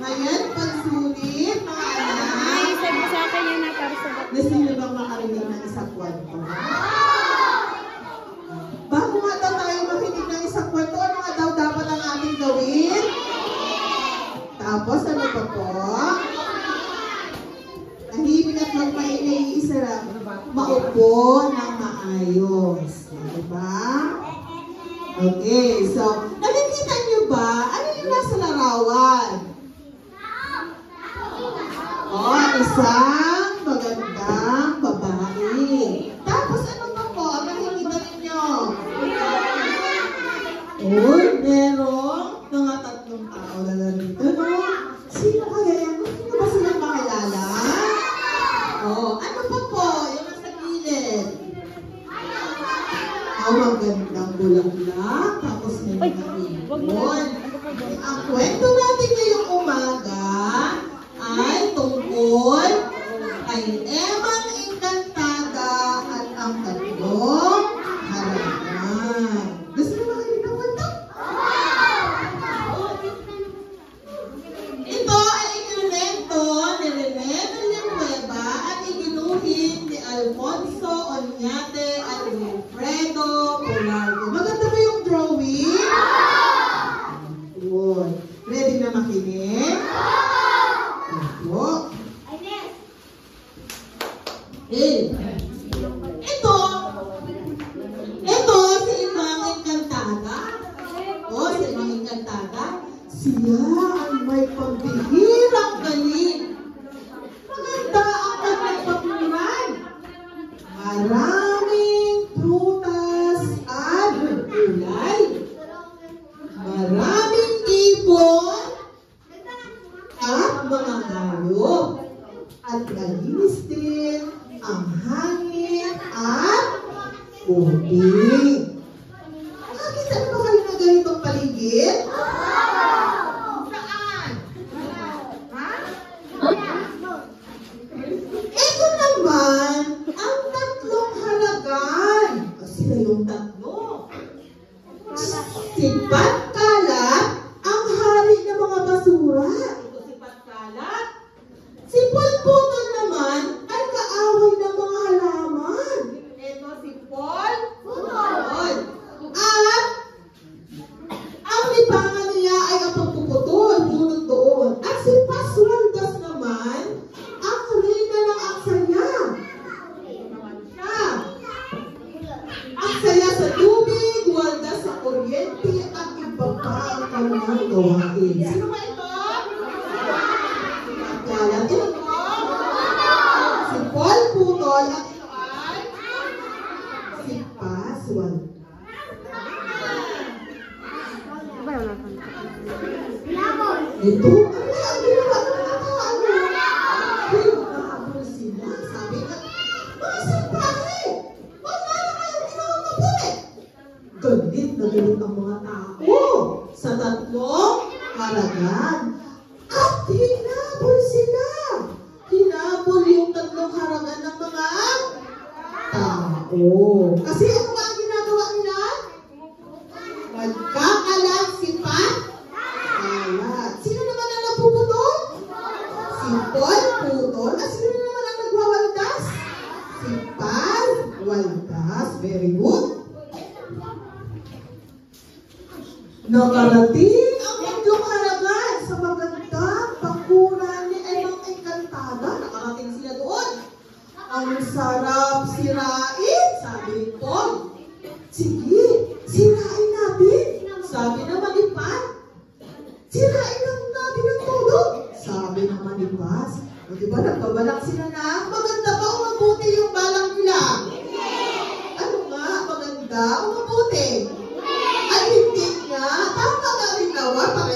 Ngayon, pagsulit, mga anak. Ay, sabi sa akin yun na para sa Na sino bang makarinig ng isang kwento? Bago nga daw tayo makinig ng isang kwento, ano nga daw dapat ang ating gawin? Tapos, ano pa po? Tahimik at magmaingay isa lang. Maupo ng maayos. Diba? Okay, so, nakikita niyo ba? Ano yung nasa larawan? Oh, isang magandang babae. Tapos ano pa po ang nakikita ninyo? Uy, merong mga tatlong tao na narito, no? Sino kaya yan? Hindi ba silang makilala? Oh, ano pa po yung nasa gilid? Ang magandang bulaklak, tapos may Ay, mga ibon. Ang kwento Alfonso Oñate at Wilfredo Polargo. Maganda ba yung drawing? Good. Ready na makinig? Opo. Eh, ito, ito si Imang Encantada. O, si Imang Encantada. Siya ay may pambihirang at mga hayop. At malinis din ang hangin at ubing. Nakakita na ba kayo na ganitong paligid? Saan? Ha? Ito naman ang tatlong halagan. Sila yung tatlo. Ang libangan niya ay ang pagpuputol, bunot doon. At si Paswaldas naman, ang reyna ng aksaya. Siya. Ang saya sa tubig, walda sa kuryente, at iba pa ang kanyang gawain. Sino ba ito? Kaya ito. Si Paul Putol at ito ay si Paswal. Ba, wala pa. Ito, ang ng mga tao? Hey, nakahabol sila. Sabi na, na! Galit na galit ang mga tao sa tatlong haragan. Nakarating ang tatlong halaman sa magandang bakuran ni Emang Encantada. Nakarating sila doon. Ang sarap sirain, sabi ni Paul. Sige, sirain natin. Sabi naman ni Pat. Sirain lang natin ang todo. Sabi naman ni Paz. O diba, nagbabalak sila na maganda ba o mabuti yung balak nila? Ano nga, maganda o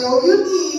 nawa. Pareho yun eh.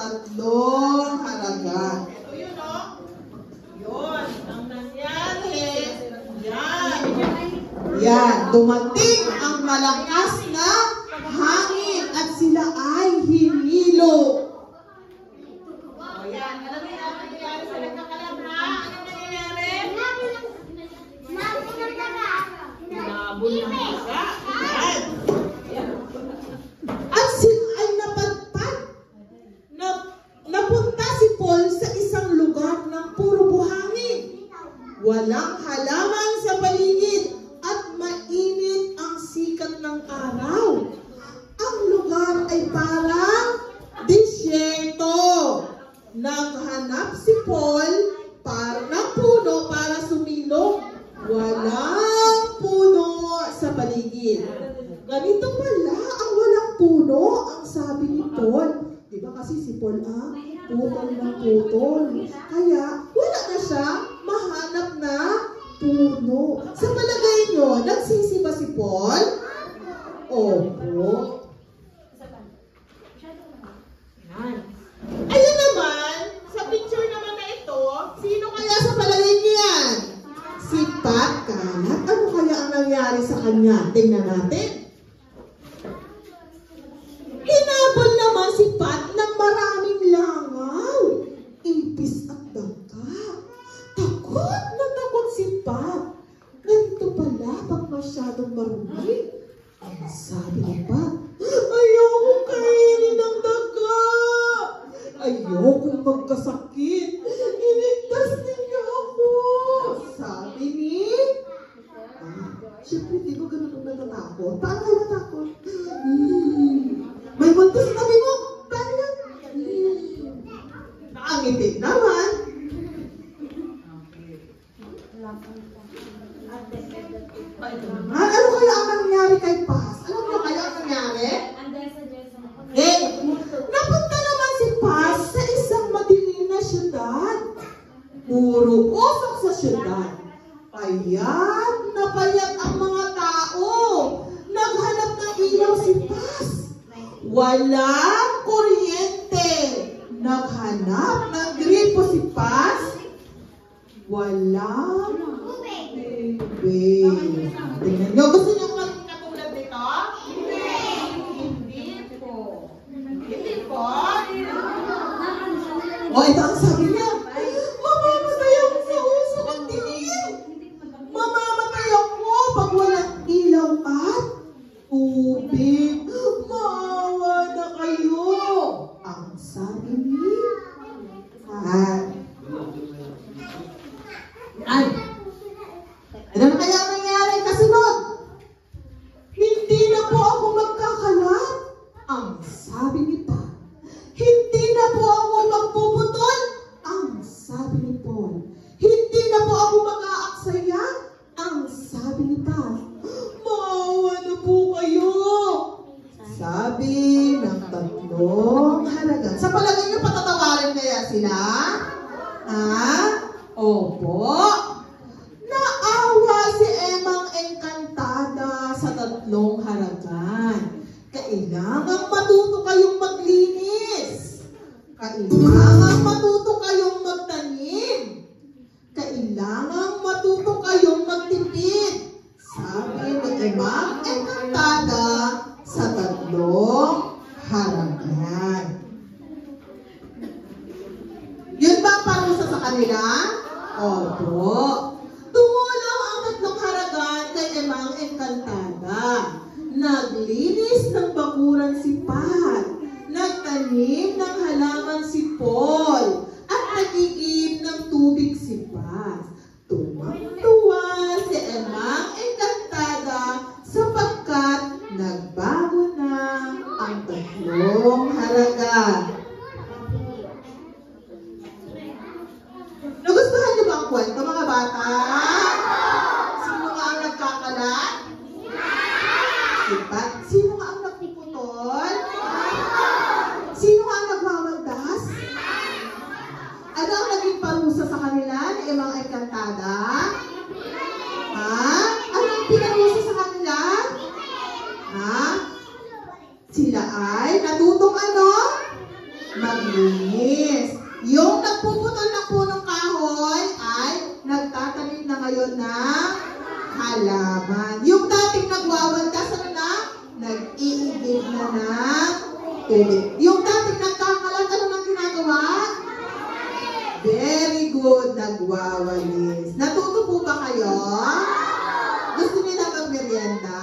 Tatlong haragan. Ito yun, no? Yun, ang nangyari. Yan. Yan, dumating ang malakas na hangin at sila ay hinilo. O yan, putol na putol. Kaya, wala na siya mahanap na puno. Sa palagay nyo, nagsisi ba si Paul? Opo. Yan. Ayun naman, sa picture naman na ito, sino kaya sa palagay niyo? Si Pat Kalat. Ano kaya ang nangyari sa kanya? Tingnan natin. Puro usok sa syudad. Payat na payat ang mga tao. Naghanap ng ilaw si Paz. Walang Walang tubig. Tingnan nyo. Gusto nyo maging katulad nito? Hindi. Hindi po. Hindi po. O, ito ang sabi niya. Ay, ano na kaya ang nangyari kasunod? Hindi na po ako magkakalat. Ang sabi ni Pat. Hindi na po ako magpuputol. Ang sabi ni Paul. Hindi na po ako mag-aaksaya. Ang sabi ni Pat. Maawa na po kayo. Sabi ng tatlong halagang. Sa palagay niyo patatawarin kaya sila? Kailangang matuto kayong magtanim. Kailangang matuto kayong magtipid. Sabi ni Emang Engkantada sa tatlong haragan. Yun ba parusa sa kanila? Opo. Tumulaw ang tatlong haragan kay Emang Encantada. Naglinis ng bakuran si Pat. Nagtanim ng halaman si Paul. At nag-iib ng tubig si Pat. Tumang-tuwa si Emang Encantada sapagkat nagbago na ang tatlong haragan. Nagustuhan niyo ba ang kwento, mga bata? Sino nga ang nagkakalat? Si Pat. Sino nga ang nagpuputol? Sino nga ang nagwawagas? Ano ang naging parusa pinarusa sa mga enkantada? Ha? Ano ang pinarusa sa kanila? Ha? Sila ay natutong ano? Maglinis. Yung nagpuputol ng punong kahoy ay nagtatanim na ngayon ng halaman. Yung dating nagwawandas, ano na? Nag-iigib na ng tubig. Yung dating nagkakalat, ano nang ginagawa? Good, nagwawalis. Natuto po ba kayo? Gusto niyo na magmerienda?